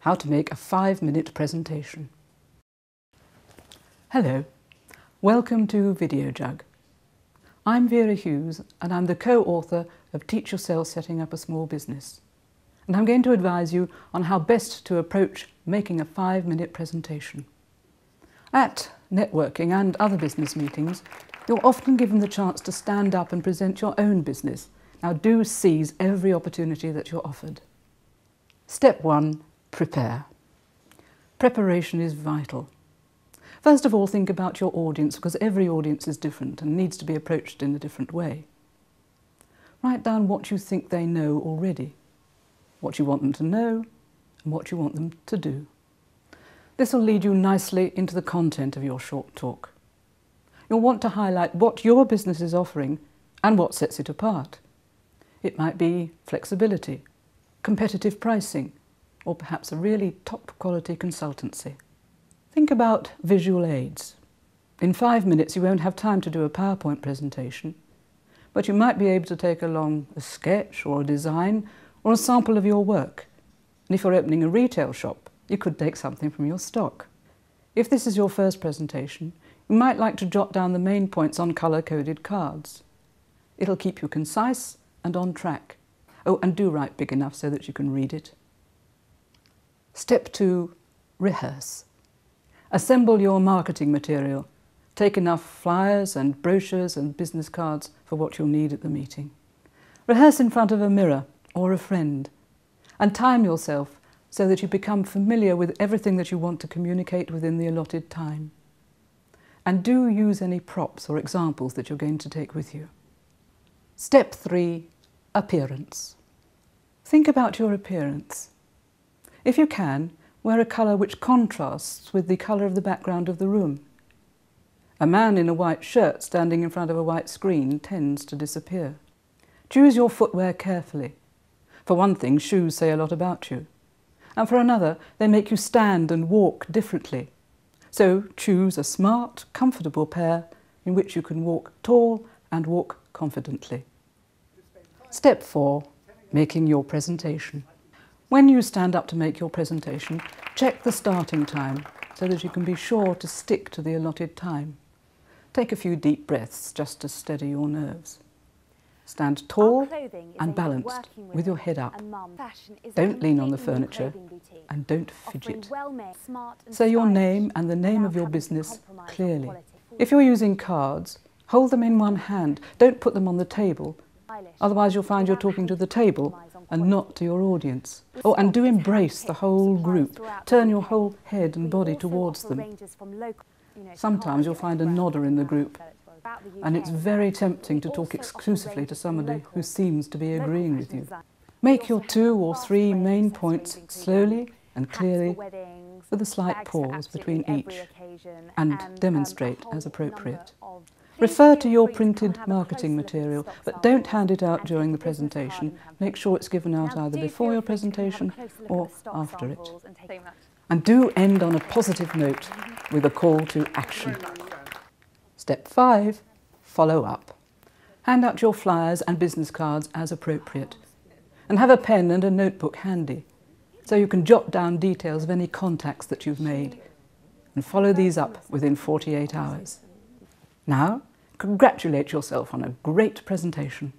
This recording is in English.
how to make a five-minute presentation. Hello, welcome to VideoJug. I'm Vera Hughes and I'm the co-author of Teach Yourself Setting Up a Small Business. And I'm going to advise you on how best to approach making a five-minute presentation. At networking and other business meetings, you're often given the chance to stand up and present your own business. Now do seize every opportunity that you're offered. Step one, prepare. Preparation is vital. First of all, think about your audience because every audience is different and needs to be approached in a different way. Write down what you think they know already, what you want them to know and what you want them to do. This will lead you nicely into the content of your short talk. You'll want to highlight what your business is offering and what sets it apart. It might be flexibility, competitive pricing, or perhaps a really top quality consultancy. Think about visual aids. In five minutes you won't have time to do a PowerPoint presentation, but you might be able to take along a sketch or a design or a sample of your work. And if you're opening a retail shop, you could take something from your stock. If this is your first presentation, you might like to jot down the main points on colour-coded cards. It'll keep you concise and on track. Oh, and do write big enough so that you can read it. Step two, rehearse. Assemble your marketing material. Take enough flyers and brochures and business cards for what you'll need at the meeting. Rehearse in front of a mirror or a friend and time yourself so that you become familiar with everything that you want to communicate within the allotted time. And do use any props or examples that you're going to take with you. Step three, appearance. Think about your appearance. If you can, wear a colour which contrasts with the colour of the background of the room. A man in a white shirt standing in front of a white screen tends to disappear. Choose your footwear carefully. For one thing, shoes say a lot about you. And for another, they make you stand and walk differently. So choose a smart, comfortable pair in which you can walk tall and walk confidently. Step 4. Making your presentation. When you stand up to make your presentation, check the starting time so that you can be sure to stick to the allotted time. Take a few deep breaths just to steady your nerves. Stand tall and balanced with your head up. Don't lean on the furniture and don't fidget. Say your name and the name of your business clearly. If you're using cards, hold them in one hand. Don't put them on the table. Otherwise you'll find you're talking to the table and not to your audience. Oh, and do embrace the whole group. Turn your whole head and body towards them. Sometimes you'll find a nodder in the group, and it's very tempting to talk exclusively to somebody who seems to be agreeing with you. Make your two or three main points slowly and clearly with a slight pause between each and demonstrate as appropriate. Refer to your printed marketing material, but don't hand it out during the presentation. Make sure it's given out either before your presentation or after it. And do end on a positive note with a call to action. Step 5. Follow up. Hand out your flyers and business cards as appropriate. And have a pen and a notebook handy so you can jot down details of any contacts that you've made and follow these up within 48 hours. Now, congratulate yourself on a great presentation.